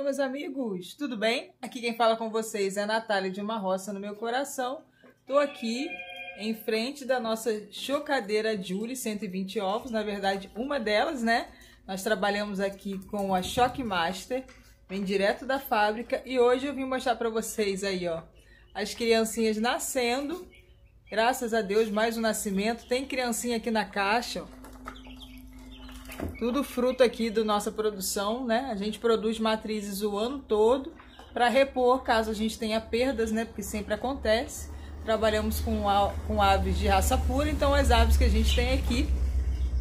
meus amigos, tudo bem? Aqui quem fala com vocês é a Natália de Uma Roça no Meu Coração. Tô aqui em frente da nossa chocadeira Julie 120 ovos, na verdade uma delas, né? Nós trabalhamos aqui com a Shockmaster, vem direto da fábrica e hoje eu vim mostrar para vocês aí, ó, as criancinhas nascendo. Graças a Deus, mais um nascimento. Tem criancinha aqui na caixa, ó. Tudo fruto aqui da nossa produção, né? A gente produz matrizes o ano todo para repor caso a gente tenha perdas, né? Porque sempre acontece. Trabalhamos com, com aves de raça pura, então as aves que a gente tem aqui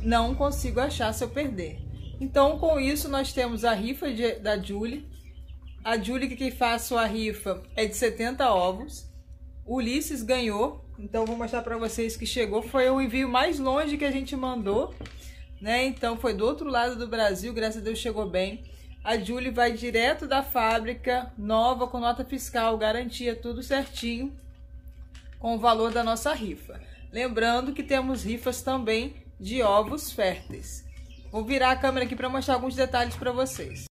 não consigo achar se eu perder. Então, com isso, nós temos a rifa de, da Julie. A Julie que faz a rifa é de 70 ovos. Ulisses ganhou, então vou mostrar para vocês que chegou. Foi o envio mais longe que a gente mandou né? Então foi do outro lado do Brasil, graças a Deus chegou bem. A Julie vai direto da fábrica, nova, com nota fiscal, garantia, tudo certinho, com o valor da nossa rifa. Lembrando que temos rifas também de ovos férteis. Vou virar a câmera aqui para mostrar alguns detalhes para vocês.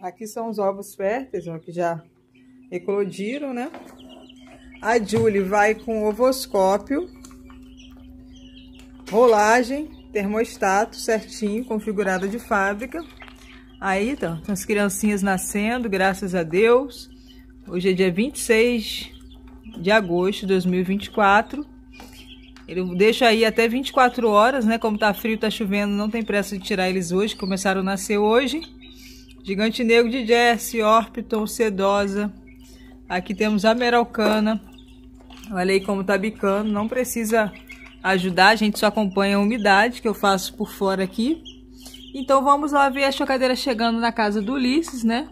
Aqui são os ovos férteis, ó, que já eclodiram, né? A Julie vai com ovoscópio, rolagem termostato certinho, configurado de fábrica. Aí, tá, as criancinhas nascendo, graças a Deus. Hoje é dia 26 de agosto de 2024. Ele deixa aí até 24 horas, né? Como tá frio, tá chovendo, não tem pressa de tirar eles hoje, começaram a nascer hoje. Gigante negro de Jersey, Orpiton, Sedosa. Aqui temos a Meralcana. Olha aí como tá bicando, não precisa ajudar, a gente só acompanha a umidade que eu faço por fora aqui. Então vamos lá ver a chocadeira chegando na casa do Ulisses, né?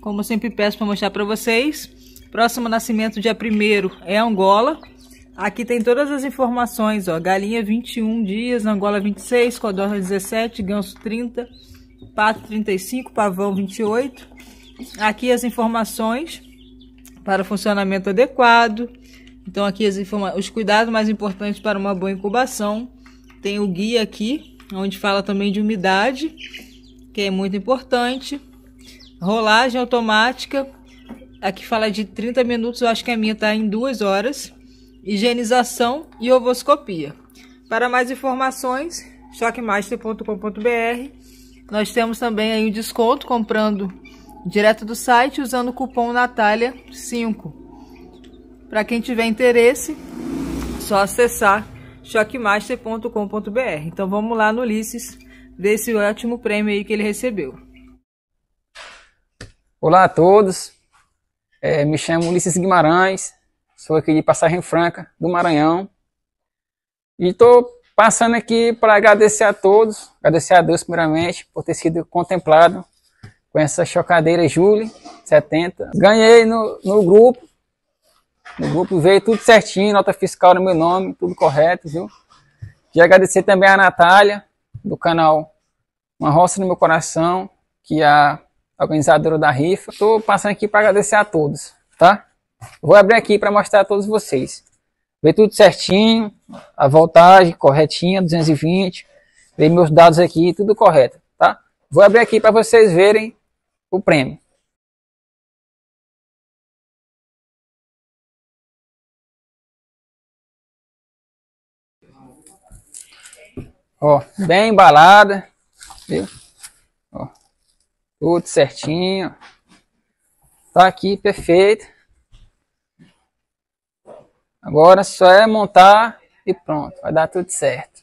Como eu sempre peço para mostrar para vocês. Próximo nascimento, dia 1 é Angola. Aqui tem todas as informações, ó. Galinha 21 dias, Angola 26, codorna 17, ganso 30, pato 35, pavão 28. Aqui as informações para funcionamento adequado, então aqui os cuidados mais importantes para uma boa incubação. Tem o guia aqui, onde fala também de umidade, que é muito importante. Rolagem automática, aqui fala de 30 minutos, eu acho que a minha está em 2 horas. Higienização e ovoscopia. Para mais informações, choquemaster.com.br. Nós temos também aí o desconto comprando direto do site usando o cupom Natália 5. Para quem tiver interesse, só acessar choquemaster.com.br. Então vamos lá no Ulisses ver esse ótimo prêmio aí que ele recebeu. Olá a todos, é, me chamo Ulisses Guimarães, sou aqui de Passagem Franca, do Maranhão. E estou passando aqui para agradecer a todos, agradecer a Deus primeiramente por ter sido contemplado com essa chocadeira Julie 70. Ganhei no, no grupo no grupo veio tudo certinho, nota fiscal no meu nome, tudo correto, viu? E agradecer também a Natália, do canal Uma Roça no Meu Coração, que é a organizadora da rifa. Estou passando aqui para agradecer a todos, tá? Vou abrir aqui para mostrar a todos vocês. Veio tudo certinho, a voltagem corretinha, 220. Veio meus dados aqui, tudo correto, tá? Vou abrir aqui para vocês verem o prêmio. Ó, bem embalada, viu? Ó, tudo certinho. Tá aqui, perfeito. Agora só é montar e pronto, vai dar tudo certo.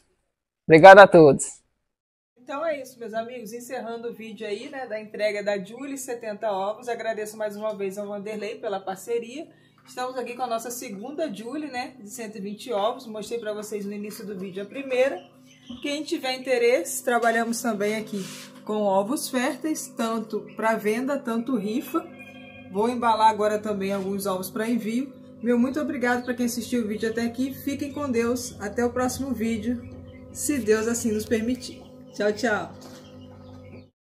Obrigado a todos. Então é isso, meus amigos. Encerrando o vídeo aí, né, da entrega da Julie 70 ovos. Agradeço mais uma vez ao Vanderlei pela parceria. Estamos aqui com a nossa segunda Julie, né, de 120 ovos. Mostrei para vocês no início do vídeo a primeira. Quem tiver interesse, trabalhamos também aqui com ovos férteis, tanto para venda, tanto rifa. Vou embalar agora também alguns ovos para envio. Meu muito obrigado para quem assistiu o vídeo até aqui. Fiquem com Deus. Até o próximo vídeo, se Deus assim nos permitir. Tchau, tchau.